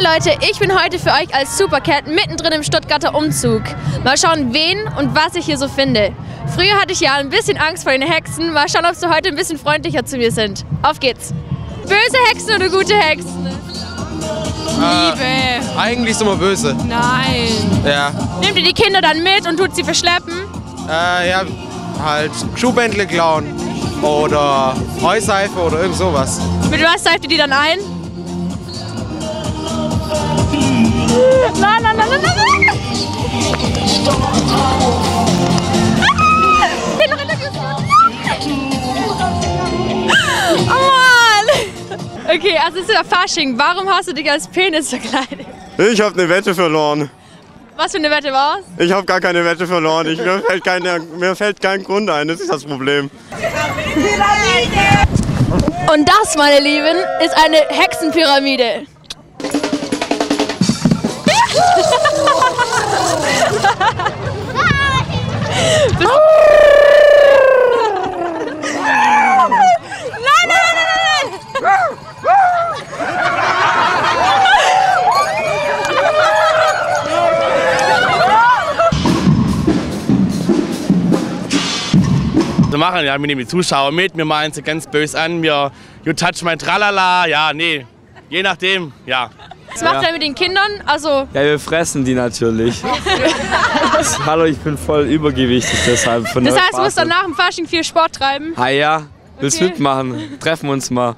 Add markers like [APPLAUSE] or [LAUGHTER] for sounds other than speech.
Leute, ich bin heute für euch als Supercat mittendrin im Stuttgarter Umzug. Mal schauen, wen und was ich hier so finde. Früher hatte ich ja ein bisschen Angst vor den Hexen. Mal schauen, ob sie heute ein bisschen freundlicher zu mir sind. Auf geht's. Böse Hexen oder gute Hexen? Liebe. Eigentlich sind wir böse. Nein. Ja. Nehmt ihr die Kinder dann mit und tut sie verschleppen? Äh, ja, halt Schuhbändle klauen oder Heuseife oder irgend sowas. Mit was seift ihr die dann ein? Okay, also es ist ja Fasching. Warum hast du dich als Penis verkleidet? Ich habe eine Wette verloren. Was für eine Wette war's? Ich habe gar keine Wette verloren. Ich, mir, fällt keine, mir fällt kein Grund ein. Das ist das Problem. Und das, meine Lieben, ist eine Hexenpyramide. Zu machen. Ja, wir nehmen die Zuschauer mit, wir malen sie ganz böse an, wir you touch my tralala, ja, nee, je nachdem, ja. Was macht ihr mit den Kindern? Also, Ja, wir fressen die natürlich. [LAUGHS] Hallo, ich bin voll übergewichtig, deshalb von das heißt, du musst dann nach dem Fasching viel Sport treiben. Ah ja, willst Okay. mitmachen? Treffen uns mal.